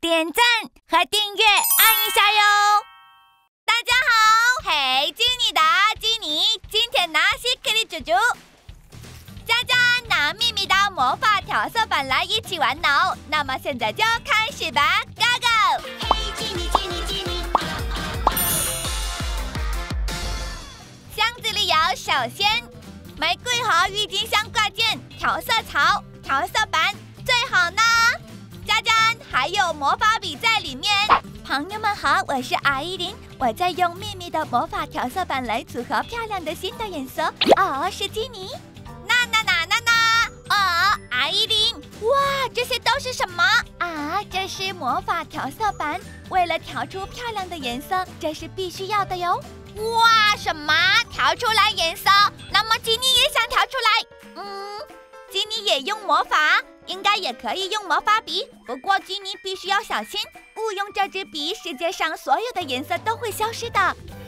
点赞和订阅按一下哟！大家好，嘿，基尼的基尼，今天拿西克里猪猪，佳佳拿秘密的魔法调色板来一起玩哦。那么现在就开始吧，Go Go！嘿，基尼基尼基尼，箱子里有首先玫瑰和郁金香挂件、调色槽、调色板，最好呢。还有魔法笔在里面。朋友们好，我是阿依林，我在用秘密的魔法调色板来组合漂亮的新的颜色。哦，是基尼。那那那那那，哦，阿依林。哇，这些都是什么啊？这是魔法调色板，为了调出漂亮的颜色，这是必须要的哟。哇，什么？调出来颜色？那么基尼也想调出来？嗯，基尼也用魔法。应该也可以用魔法笔，不过基尼必须要小心，误用这支笔，世界上所有的颜色都会消失的。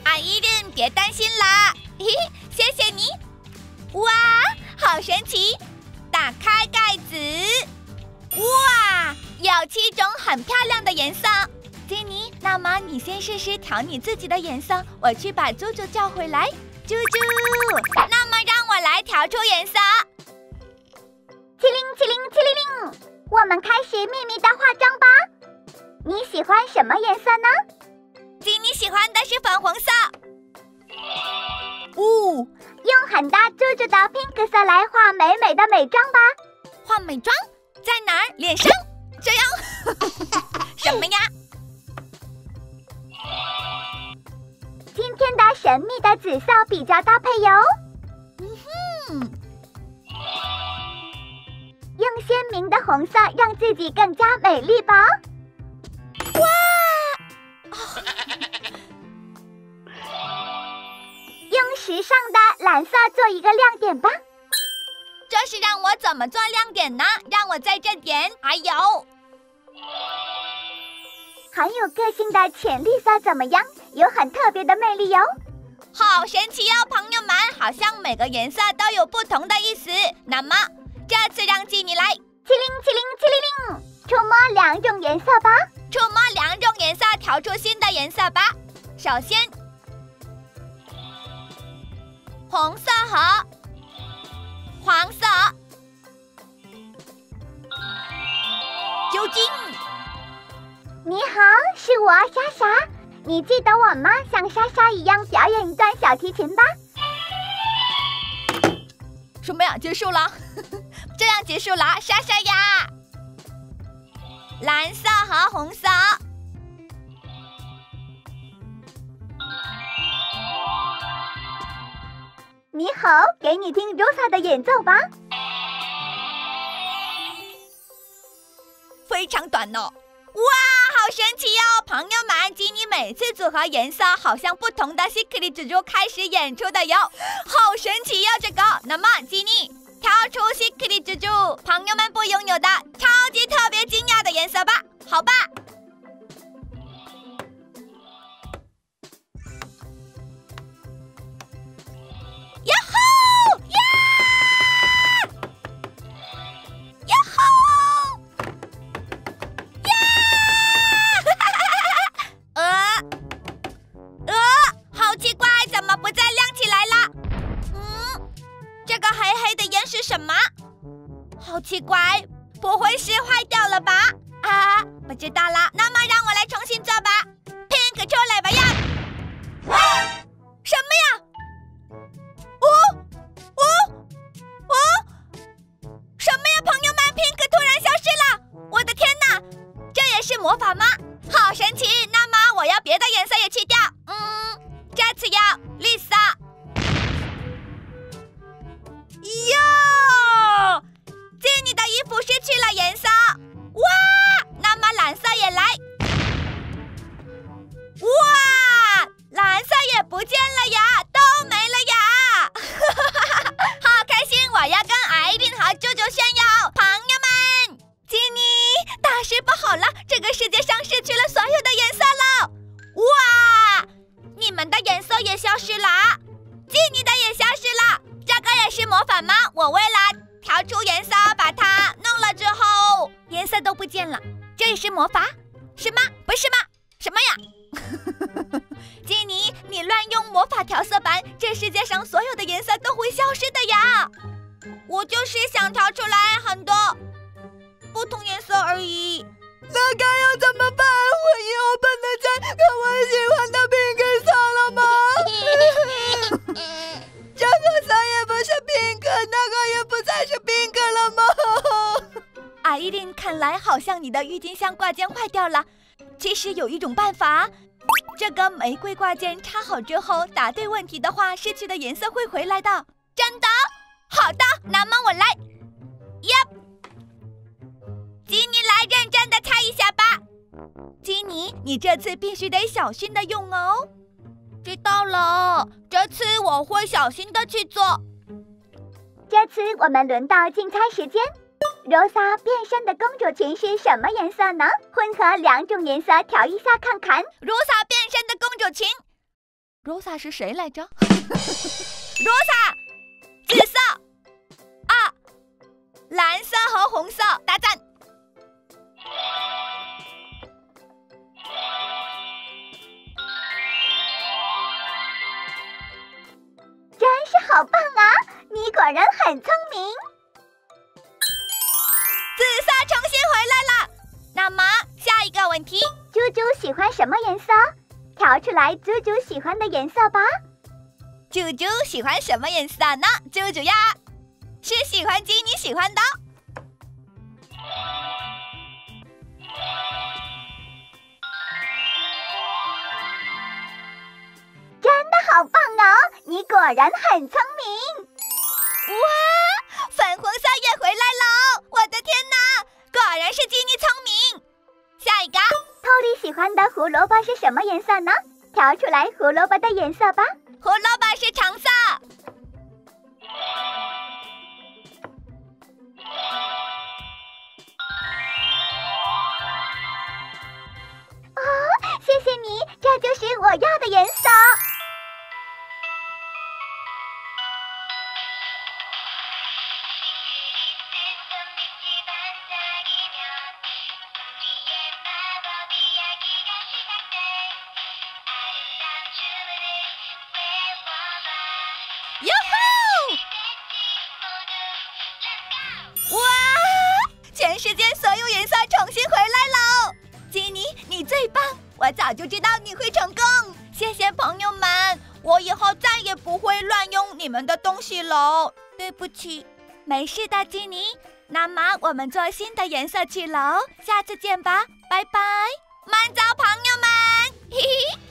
阿依琳，别担心啦，嘿 嘿，谢谢你。哇，好神奇！打开盖子，哇，有七种很漂亮的颜色。基尼，那么你先试试调你自己的颜色，我去把猪猪叫回来。猪猪，那么让我来调出颜色。麒麟，麒麟，麒麟麟！我们开始秘密的化妆吧。你喜欢什么颜色呢？吉尼喜欢的是粉红色。哦，用很大珠珠的 pink 色来画美美的美妆吧。画美妆在哪儿？脸上？这样？什么呀？今天的神秘的紫色比较搭配哟。嗯哼。鲜明的红色让自己更加美丽吧！哇！用时尚的蓝色做一个亮点吧。这是让我怎么做亮点呢？让我在这点，还有很有个性的浅绿色怎么样？有很特别的魅力哟！好神奇哦，朋友们，好像每个颜色都有不同的意思。那么。这次让基尼来，七零七零七零零，触摸两种颜色吧，触摸两种颜色，调出新的颜色吧。首先，红色和黄色，究竟？你好，是我莎莎，你记得我吗？像莎莎一样表演一段小提琴吧。什么呀？结束了。这样结束了，莎莎呀！蓝色和红色。你好，给你听 Rosa 的演奏吧。非常短哦！哇，好神奇哟！朋友们，吉尼每次组合颜色，好像不同的 Secret 蜘蛛开始演出的哟，好神奇哟！这个，那么吉尼。你就住朋友们不拥有的超级特别惊讶的颜色吧。好吧。呀吼呀呀吼呀呃呃好奇怪怎么不再亮起来了？嗯这个黑黑的烟是什么？好奇怪，不会是坏掉了吧？啊，不知道了。那么让我来重新做吧。Pink 出来吧呀！啊，什么呀？哦哦哦！什么呀，朋友们？Pink 突然消失了！我的天哪，这也是魔法吗？把它弄了之后。颜色都不见了，这是魔法。是吗？不是吗？什么呀？基尼，你乱用魔法调色板，这世界上所有的颜色都会消失的呀！我就是想调出来很多吗？艾伊琳，看来好像你的郁金香挂件坏掉了。其实有一种办法，这个玫瑰挂件插好之后，答对问题的话，失去的颜色会回来的。真的？好的，那么我来。Yep。基尼，来认真的猜一下吧。吉尼，你这次必须得小心的用哦。知道了，这次我会小心的去做。这次我们轮到竞猜时间。罗莎变身的公主裙是什么颜色呢？混合两种颜色调一下看看。罗莎变身的公主裙，罗莎是谁来着？罗莎，紫色啊，蓝色和红色，大赞！真是好棒啊！你果然很聪明。问题，猪猪喜欢什么颜色？调出来猪猪喜欢的颜色吧。猪猪喜欢什么颜色呢？猪猪呀，是喜欢鸡你喜欢的。真的好棒哦！你果然很聪明。喜欢的胡萝卜是什么颜色呢？调出来胡萝卜的颜色吧。胡萝卜是橙色。哦，谢谢你，这就是我要的颜色。哟吼！哇，全世界所有颜色重新回来了！吉尼，你最棒！我早就知道你会成功。谢谢朋友们，我以后再也不会乱用你们的东西了。对不起，没事的，吉尼。那么我们做新的颜色去喽，下次见吧，拜拜。慢走，朋友们，嘿嘿。